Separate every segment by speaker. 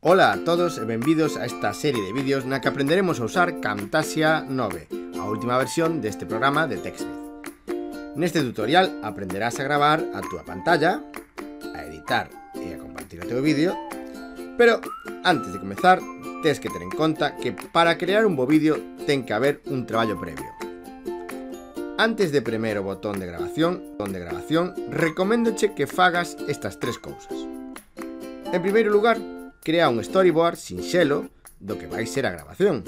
Speaker 1: Ola a todos e benvidos a esta serie de vídeos na que aprenderemos a usar Camtasia 9, a última versión deste programa de TechSmith. Neste tutorial aprenderás a gravar a túa pantalla, a editar e a compartir o teu vídeo, pero antes de comezar tens que ter en conta que para crear un bo vídeo ten que haber un traballo previo. Antes de premer o botón de grabación, botón de grabación, recoméndoche que fagas estas tres cousas. En primeiro lugar, crea un storyboard sinxelo do que vai ser a grabación.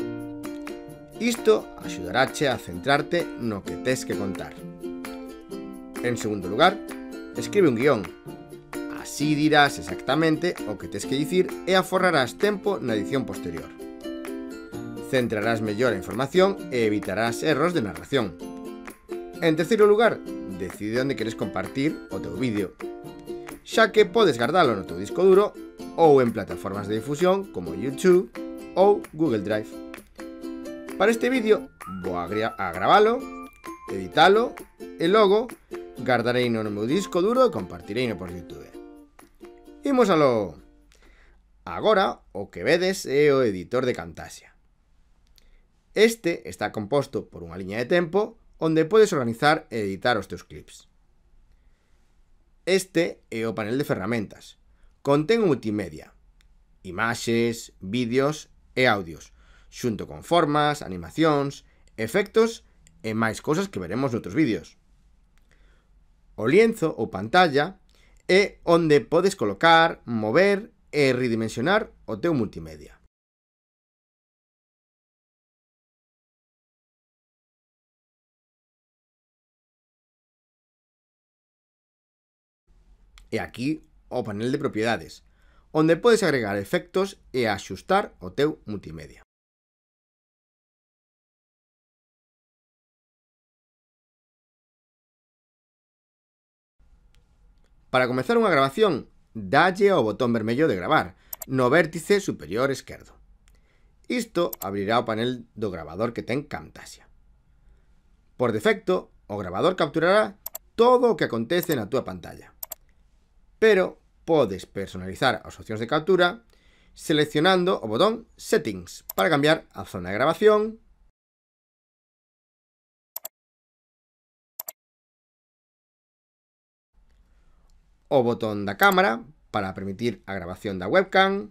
Speaker 1: Isto axudarache a centrarte no que tes que contar. En segundo lugar, escribe un guión. Así dirás exactamente o que tes que dicir e aforrarás tempo na edición posterior. Centrarás mellor a información e evitarás erros de narración. En terceiro lugar, decide onde queres compartir o teu vídeo, xa que podes guardalo no teu disco duro ou en plataformas de difusión como YouTube ou Google Drive. Para este vídeo vou agravalo, editalo e logo guardarei no meu disco duro e compartirei no por Youtube. Imos alo! Agora o que vedes é o editor de Camtasia. Este está composto por unha liña de tempo onde podes organizar e editar os teus clips. Este é o panel de ferramentas, Contén multimedia, imaxes, vídeos e audios, xunto con formas, animacións, efectos e máis cousas que veremos noutros vídeos. O lienzo ou pantalla é onde podes colocar, mover e redimensionar o teu multimedia. E aquí o panel de propiedades, onde podes agregar efectos e axustar o teu multimedia. Para comezar unha grabación, dalle ao botón vermello de gravar, no vértice superior esquerdo. Isto abrirá o panel do grabador que ten Camtasia. Por defecto, o grabador capturará todo o que acontece na túa pantalla. Pero podes personalizar as opcións de captura seleccionando o botón Settings para cambiar a zona de grabación, o botón da cámara para permitir a grabación da webcam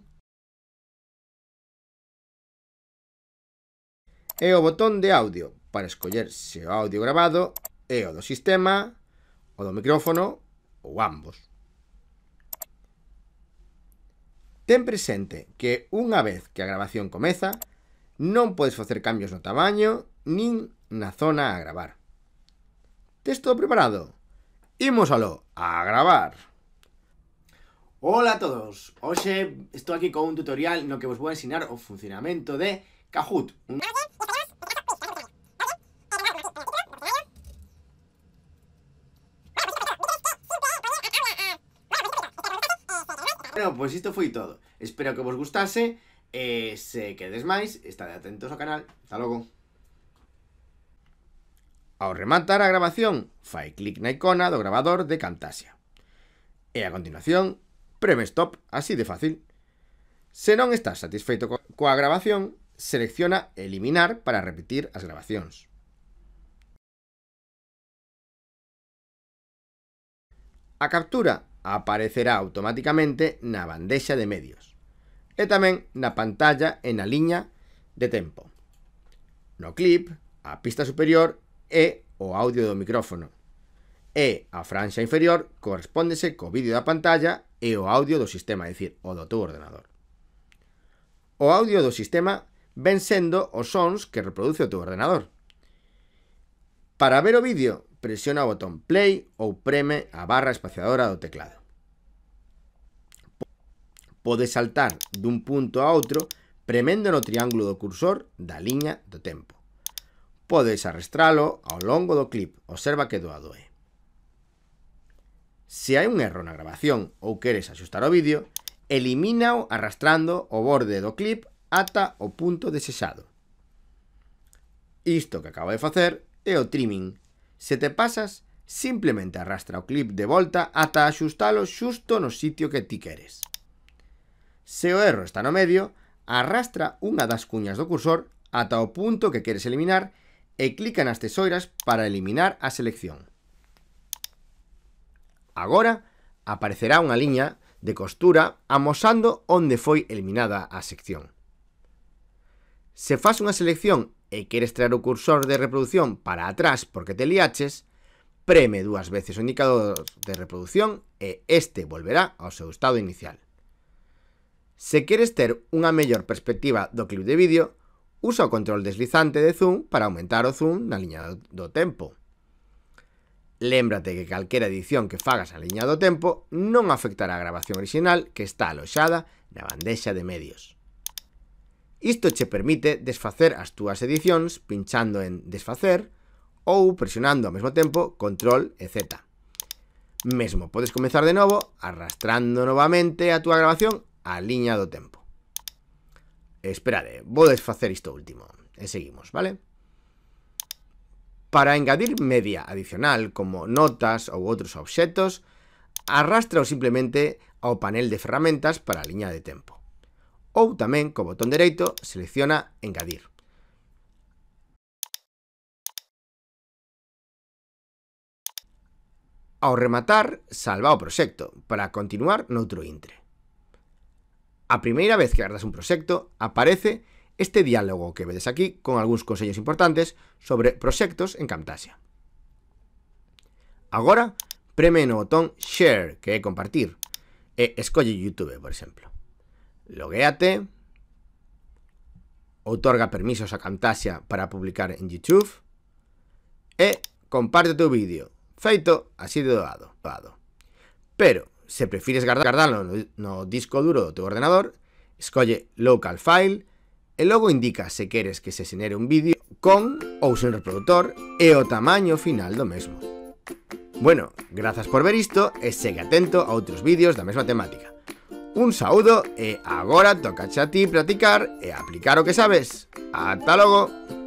Speaker 1: e o botón de audio para escoller se o audio grabado é o do sistema, o do micrófono ou ambos. Ten presente que unha vez que a grabación comeza, non podes facer cambios no tamaño nin na zona a gravar. Tes todo preparado? Imos aló, a gravar! Ola a todos! Hoxe estou aquí con un tutorial no que vos vou ensinar o funcionamento de Kahoot. Un... Bueno, pois isto foi todo. Espero que vos gustase. E se quedes máis, estade atentos ao canal. Hasta logo. Ao rematar a grabación, fai clic na icona do grabador de Camtasia. E a continuación, preme stop así de fácil. Se non estás satisfeito coa grabación, selecciona eliminar para repetir as grabacións. A captura aparecerá automáticamente na bandexa de medios e tamén na pantalla e na liña de tempo. No clip, a pista superior é o audio do micrófono e a franxa inferior correspóndese co vídeo da pantalla e o audio do sistema, é dicir, o do teu ordenador. O audio do sistema ven sendo os sons que reproduce o teu ordenador. Para ver o vídeo presiona o botón play ou preme a barra espaciadora do teclado. Podes saltar dun punto a outro premendo no triángulo do cursor da liña do tempo. Podes arrastralo ao longo do clip, observa que doado é. Se hai un erro na grabación ou queres axustar o vídeo, elimínao arrastrando o borde do clip ata o punto desexado. Isto que acabo de facer é o trimming, Se te pasas, simplemente arrastra o clip de volta ata axustalo xusto no sitio que ti queres. Se o erro está no medio, arrastra unha das cuñas do cursor ata o punto que queres eliminar e clica nas tesoiras para eliminar a selección. Agora aparecerá unha liña de costura amosando onde foi eliminada a sección. Se faz unha selección e queres traer o cursor de reprodución para atrás porque te liaches, preme dúas veces o indicador de reprodución e este volverá ao seu estado inicial. Se queres ter unha mellor perspectiva do clip de vídeo, usa o control deslizante de zoom para aumentar o zoom na liña do tempo. Lémbrate que calquera edición que fagas na liña do tempo non afectará a grabación original que está aloxada na bandeixa de medios. Isto che permite desfacer as túas edicións pinchando en desfacer ou presionando ao mesmo tempo control e Z. Mesmo podes comenzar de novo arrastrando novamente a túa grabación a liña do tempo. Esperade, vou desfacer isto último e seguimos, vale? Para engadir media adicional como notas ou outros obxetos, arrastrao simplemente ao panel de ferramentas para a liña de tempo ou tamén co botón dereito selecciona engadir. Ao rematar, salva o proxecto para continuar noutro intre. A primeira vez que ardas un proxecto, aparece este diálogo que vedes aquí con algúns consellos importantes sobre proxectos en Camtasia. Agora, preme no botón Share, que é compartir, e escolle YouTube, por exemplo. Loguéate. Outorga permisos a Camtasia para publicar en YouTube. E comparte o teu vídeo. Feito, así de doado. doado. Pero, se prefires guardarlo no, no disco duro do teu ordenador, escolle Local File e logo indica se queres que se xenere un vídeo con ou sen reproductor e o tamaño final do mesmo. Bueno, grazas por ver isto e segue atento a outros vídeos da mesma temática. Un saúdo e agora toca a ti practicar e aplicar o que sabes. Ata logo!